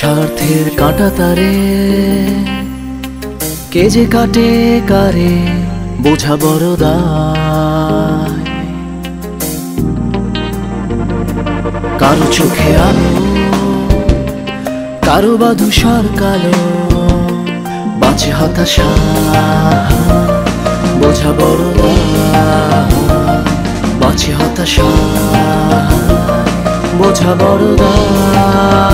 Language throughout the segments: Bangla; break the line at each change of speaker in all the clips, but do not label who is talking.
স্বার্থের কাঁটা তারে। কে যে কাটে, কারে বোঝা বড় কারও চোখে আলো, কারও বা ধূসর কালো বাঁচে হতাশা, বোঝা বড় বাঁচে হতাশা, বোঝা বড় দায়।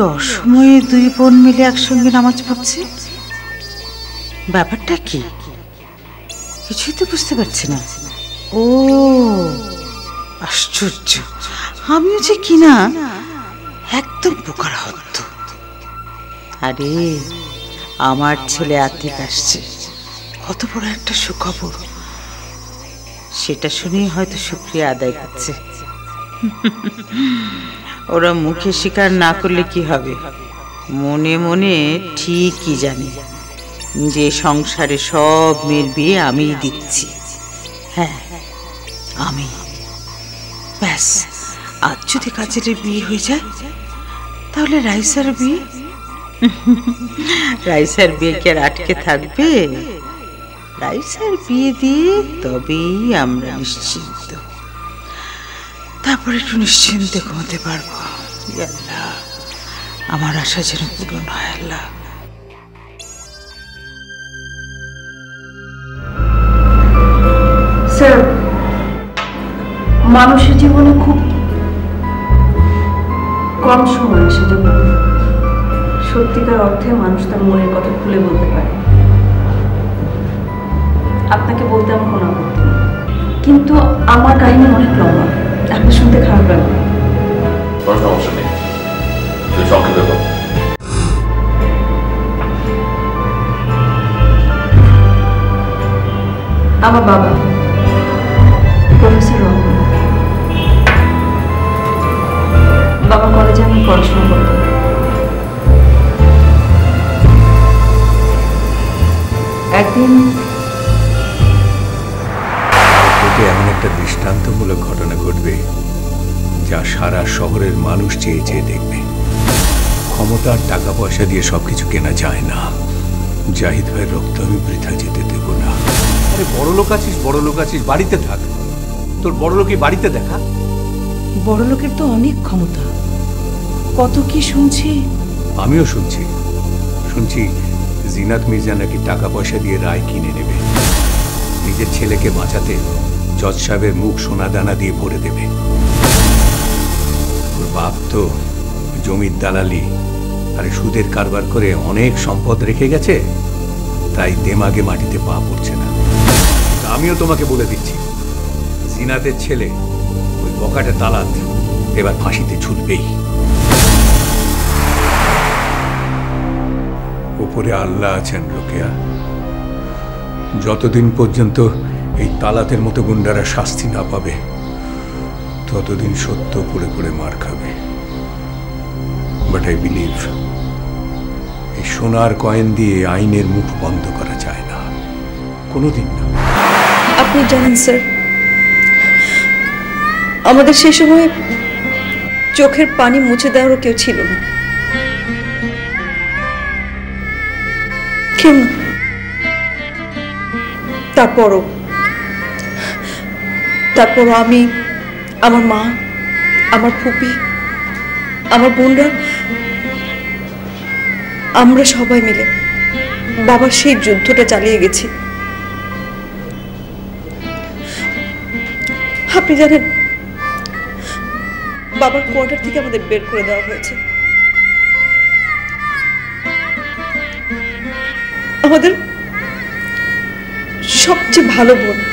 অসময়ে দুই বোন মিলে একসঙ্গে নামাজ পড়ছে। ব্যাপারটা কি? কিছুই তো বুঝতে পারছি না। ও আশ্চর্য। আমিও যে কিনা একদম পোকার হত আরে আমার ছেলে আর্থিক আসছে। কত বড় একটা সুখবর। সেটা শুনেই হয়তো শুক্রিয়া আদায় করছে। ওরা মুখে স্বীকার না করলে কি হবে? মনে মনে ঠিকই জানি যে সংসারে সব মেয়ের বিয়ে আমিই দিচ্ছি। হ্যাঁ আমি। ব্যাস, আজ যদি কাজের বিয়ে হয়ে যায়, তাহলে রাইসার বিয়ে? রাইসার বিয়ে কি আর আটকে থাকবে? রাইসার বিয়ে দিয়ে তবেই আমরা নিশ্চিন্ত। তারপরে একটু নিশ্চিন্তে ঘুমোতে পারব। আমার আশা যেন পূরণ হয় আল্লাহ।
স্যার, মানুষের জীবনে খুব কম সময় আসে যখন সত্যিকার অর্থে মানুষ তার মনের কথা খুলে বলতে পারে। আপনাকে বলতে আমার কোনো আপত্তি নেই। কিন্তু আমার কাহিনী অনেক লম্বা। আপনি শুনতে খারাপ লাগবে।
কোনো সমস্যা নেই। তুই সংক্ষেপে বল।
আমার বাবা প্রফেসর রহমান। বাবা কলেজে আমি পড়াশোনা করতাম একদিন
দৃষ্টান্তমূলক ঘটনা ঘটবে যা সারা শহরের মানুষ চেয়ে চেয়ে দেখবে। ক্ষমতার টাকা পয়সা দিয়ে সবকিছু কেনা যায় না। জাহিদ ভাইয়ের রক্ত আমি বৃথা যেতে দেব না।
আরে বড় লোক আছিস বড় লোক আছিস বাড়িতে থাক। তোর বড় লোকই বাড়িতে দেখা?
বড় লোকের তো অনেক ক্ষমতা। কত কি শুনছি?
আমিও শুনছি। শুনছি জিনাত মির্জা নাকি টাকা পয়সা দিয়ে রায় কিনে নেবে। নিজের ছেলেকে বাঁচাতে জজ সাহেবের মুখ সোনা দানা দিয়ে ভরে দেবে। ওর বাপ তো জমির দালালি আর সুদের কারবার করে অনেক সম্পদ রেখে গেছে, তাই দেমাগে মাটিতে পা পড়ছে না। আমিও তোমাকে বলে দিচ্ছি জিনাতের ছেলে ওই বকাটে তালাত এবার ফাঁসিতে ছুটবেই। উপরে আল্লাহ আছেন রোকেয়া। যতদিন পর্যন্ত এই তালাতের মতো গুন্ডারা শাস্তি না পাবে, ততদিন সত্য পড়ে পড়ে মার খাবে। বাট আই বিলিভ এই সোনার কয়েন দিয়ে আইনের মুখ বন্ধ করা যায় না। কোনোদিন না।
আপনি জানেন, স্যার, আমাদের সেই সময় চোখের পানি মুছে দেওয়ারও কেউ ছিল না। তারপরও তারপরও আমি, আমার মা, আমার ফুপি, আমার বোনরা, আমরা সবাই মিলে বাবার সেই যুদ্ধটা চালিয়ে গেছি। আপনি জানেন, বাবার কোয়ার্টার থেকে আমাদের বের করে দেওয়া হয়েছে। আমাদের সবচেয়ে ভালো বোন।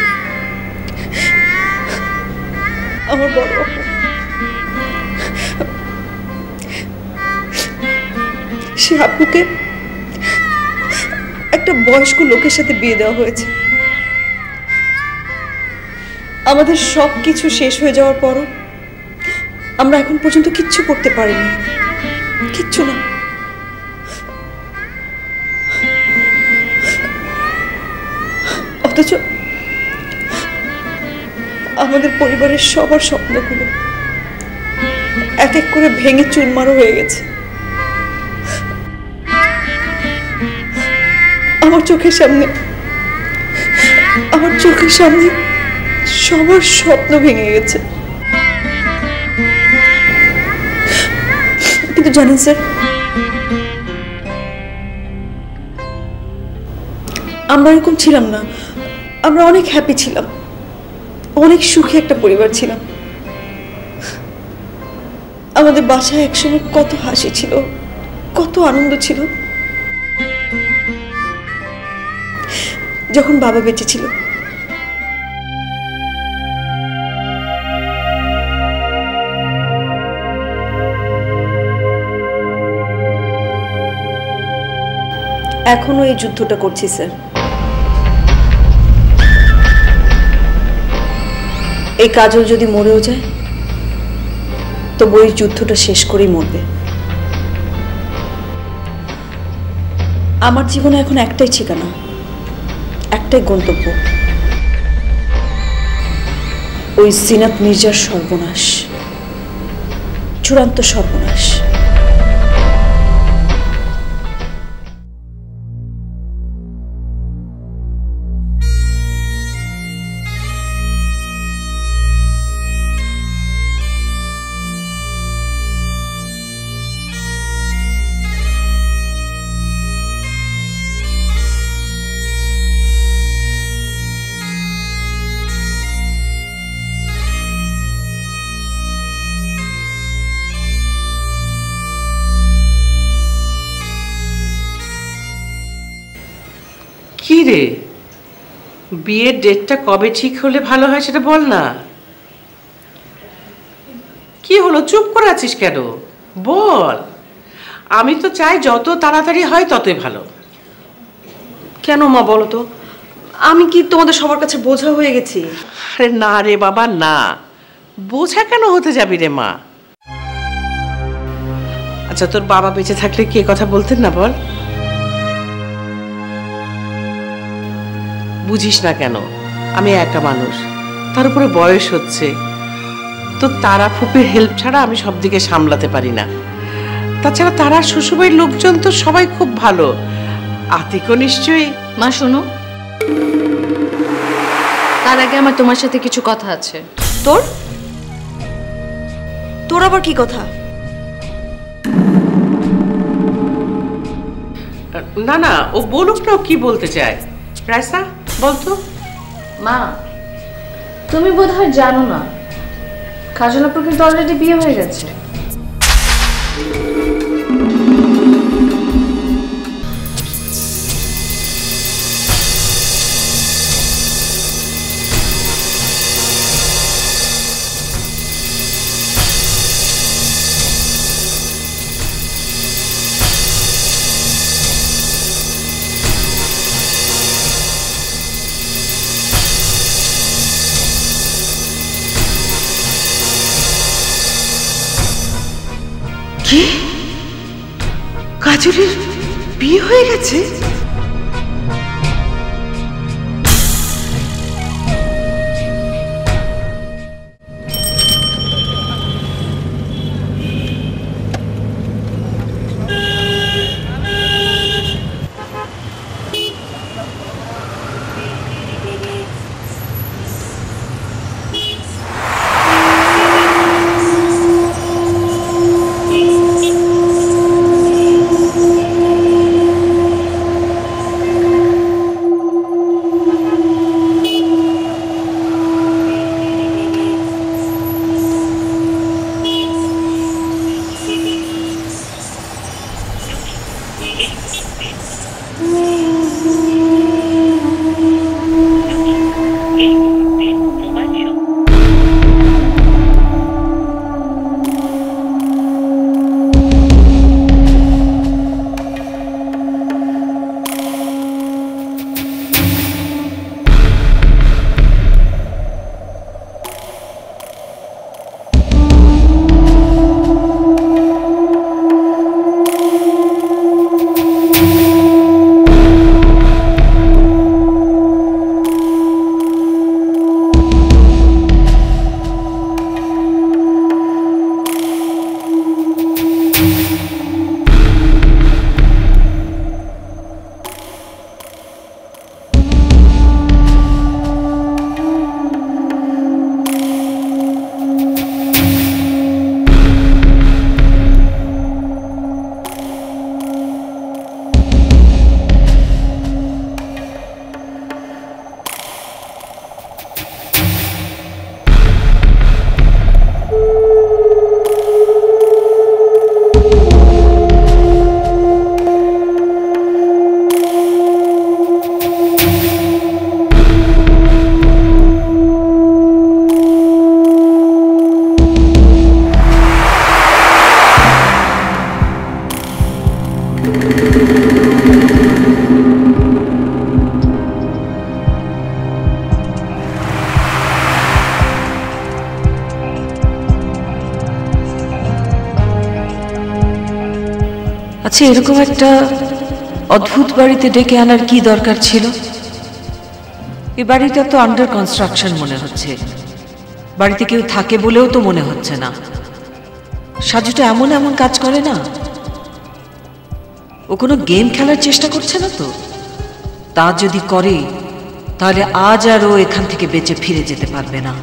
আমার বড় সে আপুকে একটা বয়স্ক লোকের সাথে বিয়ে দেওয়া হয়েছে। আমাদের সব কিছু শেষ হয়ে যাওয়ার পরও আমরা এখন পর্যন্ত কিচ্ছু করতে পারিনি। কিচ্ছু না। অথচ আমাদের পরিবারের সবার স্বপ্নগুলো। এক এক করে ভেঙে চুরমারও হয়ে গেছে। আমার চোখের সামনে, আমার চোখের সামনে সবার স্বপ্ন ভেঙে গেছে। কিন্তু জানেন স্যার, আমরা এরকম ছিলাম না। আমরা অনেক হ্যাপি ছিলাম। অনেক সুখী একটা পরিবার ছিলাম আমাদের বাসায় একসময় কত হাসি ছিল, কত আনন্দ ছিল। যখন বাবা বেঁচে ছিল। এখনও এই যুদ্ধটা করছি, স্যার। এই কাজল যদি মরেও যায় তো বইয়ের যুদ্ধটা শেষ করেই মরবে। আমার জীবনে এখন একটাই ঠিকানা, একটাই গন্তব্য। ওই সিনাত মির্জার সর্বনাশ, চূড়ান্ত সর্বনাশ।
কি রে? বিয়ের ডেটটা কবে ঠিক হলে ভালো হয় সেটা বল না। কি হলো? চুপ করে আছিস কেন? বল। আমি তো চাই যত তাড়াতাড়ি হয় ততই ভালো।
কেন মা বলো তো? আমি কি তোমাদের সবার কাছে বোঝা হয়ে গেছি?
আরে না রে বাবা না। বোঝা কেন হতে যাবি রে মা? আচ্ছা তোর বাবা বেঁচে থাকলে কে কথা বলতেন না বল? বুঝিস না কেন আমি একা মানুষ। তার উপরে বয়স হচ্ছে। তো তারা ফুপির হেল্প ছাড়া আমি সব দিকে সামলাতে পারি না। তাছাড়া তারা শ্বশুরবাড়ির লোকজন তো সবাই খুব ভালো। আতিকও নিশ্চয়ই।
মা শোনো। তার আগে আমার তোমার সাথে কিছু কথা আছে।
তোর? তোর আবার কি কথা?
না না ও বলুক না ও কি বলতে চায়। রাইসা বলতো?
মা তুমি বোধহয় জানো না খাজনাপুর কিন্তু অলরেডি বিয়ে হয়ে গেছে।
কি? কাজলের বিয়ে হয়ে গেছে?
আচ্ছা এরকম একটা অদ্ভুত বাড়িতে ডেকে আনার কি দরকার ছিল? এই বাড়িটা তো আন্ডার কনস্ট্রাকশন মনে হচ্ছে। বাড়িতে কেউ থাকে বলেও তো মনে হচ্ছে না। সাজুটা এমন এমন কাজ করে না। ও কোনো গেম খেলার চেষ্টা করছে না তো? তা যদি করে, তাহলে আজ আর ও এখান থেকে বেঁচে ফিরে যেতে পারবে না।